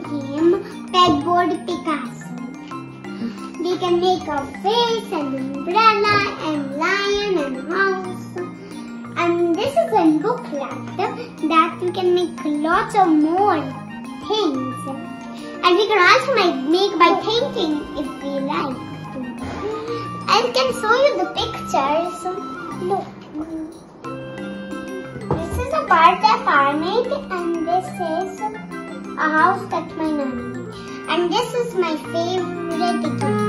game Pegboard Picasso. We can make a face, an umbrella, and lion, and house. And this is a booklet that we can make lots of more things. And we can also make by painting if we like. I can show you the pictures. Look. This is a birthday made, and this is a house that my nanny. And this is my favorite.